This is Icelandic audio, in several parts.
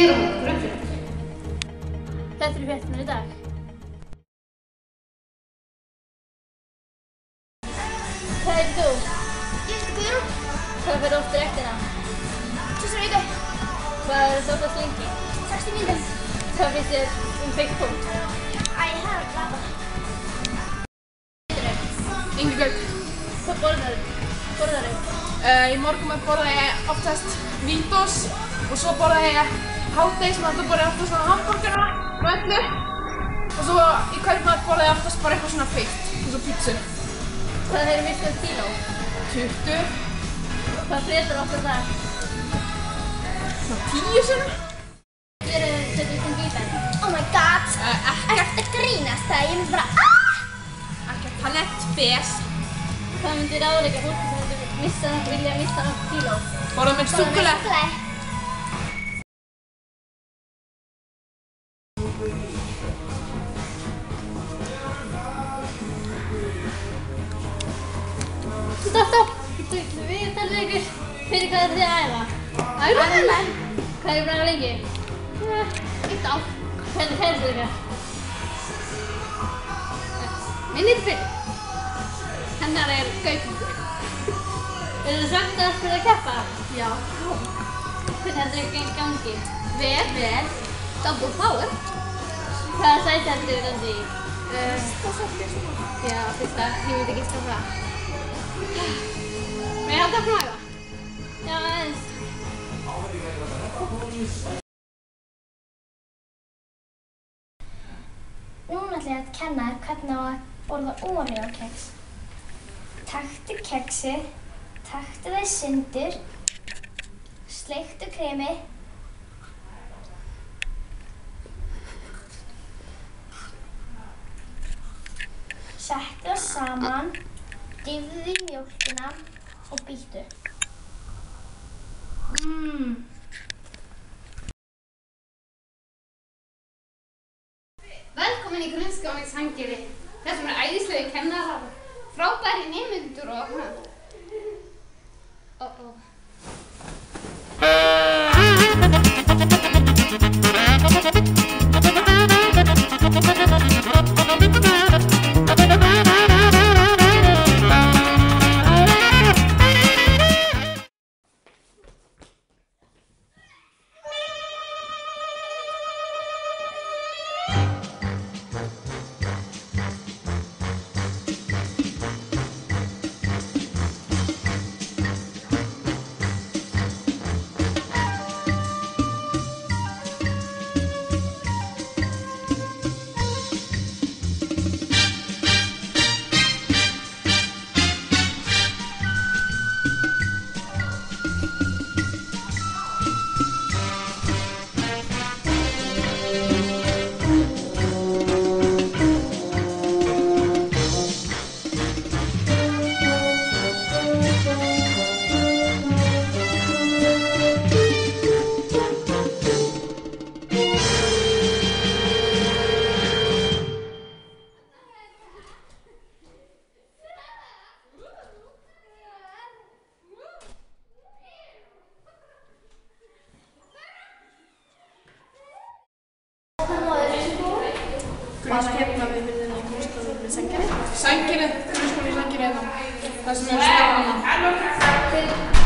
Gerum okkur upp fyrir. Þetta eru fréttunar í dag. Hvað heitir þú? Ég heiti Guðrún, Hvað fyrir oft rektina? tvisar viku, Hvað er þetta oftast lengi? 60 mínútur. Hvað finnst þér um Bigfoot? Æ, það er lava. Ingi Gauk. Hvað borðar borðar þau? Uh, í morgum borða ég oftast Vítos og svo borða ég hátegi sem borða ég oftast svona hambúrgara og öllu. Og svo í kvöldmaður borða ég oftast bara eitthvað svona feitt, eins og pítsu. Hvað hefur vilt um kíló? 20, Hvað fréttar oftast það? svona 10 sinni. Hver er þetta sem bílinn? Oh my god. Uh, ekkert, að grínast það, ég myndi bara aaaah! ekkert palett, bes. Hvað myndir ráðleika fólki sem myndir missa, vilja missa nokkuð kíló? Borða með súkulega. Stopp, stopp! Við talum ykkur fyrir hvað þið að æfa. Æfa? Hvað er bara lengi? Eitt ár. Hvernig kærist þið ykkar? Minn heitir Fyrir. Hennar er Gaukungur. Er þið sagt að spila að keppa? Já. Hvernig heldur þið að gangi? Vel, vel. Double power. Hvaða sæti heldur þið gangi í? Uh, já, fyrsta. Ég myndi ekki stá það. Æfa. Já, aðeins. Núna ætla ég að kenna þér hvernig á að borða Oreo-keks. Taktu keksi, taktu þeir syndir, sleiktu kremi, settu það saman, dýfðu mjólkina og býttu. Mmm. Velkomin í grunnskólan í Sangeri. Þessum er æðislegi kennarar, frábæri nemyndur og... Bara hérna við hurðina í grunnskólanum í Sangeri. Sangeri, grunnskólanum í Sangeri hérna. Það sem er stofnum. I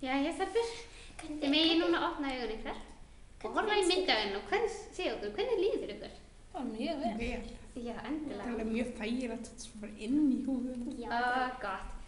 Jæja Sarpur, þið megin núna opna augun ykkar? Og horfa í myndauðin og segja okkur, hvernig líður ykkur? Það var mjög vel. Já, endilega. Það er mjög þægilegt að það fyrir inn í húðun. Já, gott.